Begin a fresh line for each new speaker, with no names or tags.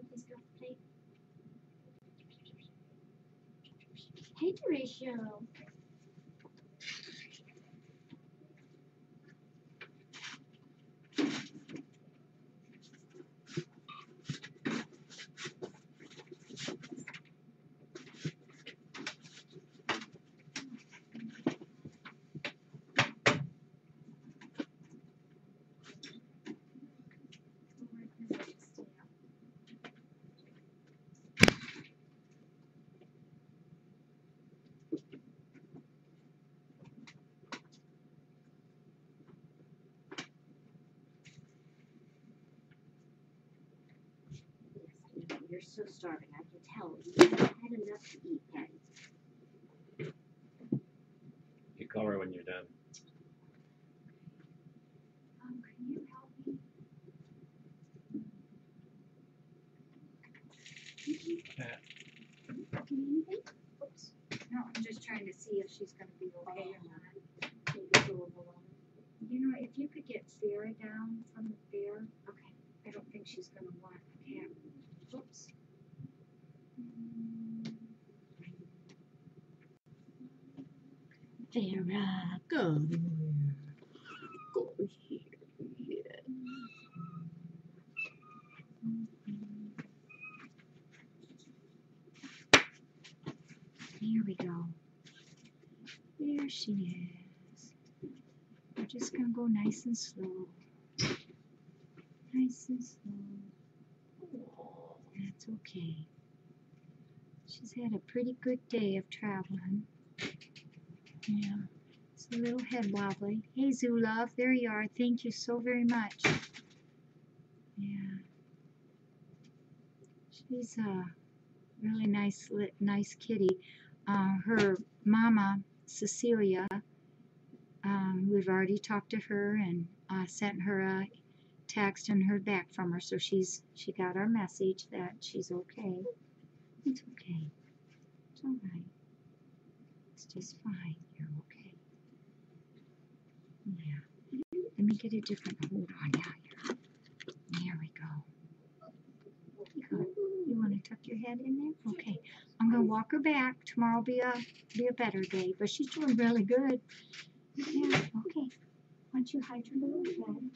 Off the plate. Hey, Horatio.
You're so starving. I can tell. You haven't had enough to eat, Patty.
You call her when you're done.
Um, can you help me? Can you anything? Oops.
No, I'm just trying to see if she's gonna be okay or not.
Maybe a little.
You know, if you could get Sarah down from the fair, okay, I don't think she's gonna want a cat. Oops.
Come here. Go here. Yeah.
Here we go. There she is. We're just gonna go nice and slow. Nice and slow. That's okay. She's had a pretty good day of traveling. Yeah. It's a little head wobbly. Hey Zulov, there you are. Thank you so very much. Yeah. She's a really nice, nice kitty. Uh, her mama, Cecilia, um, we've already talked to her and uh, sent her a text and heard back from her. So she's she got our message that she's okay. It's okay. It's all right. It's just fine. You're okay. Yeah. Let me get a different hold on now. Here. There we go. Good. You want to tuck your head in there? Okay. I'm gonna walk her back. Tomorrow'll be a be a better day, but she's doing really good. Yeah. Okay. Why don't you hide your little head?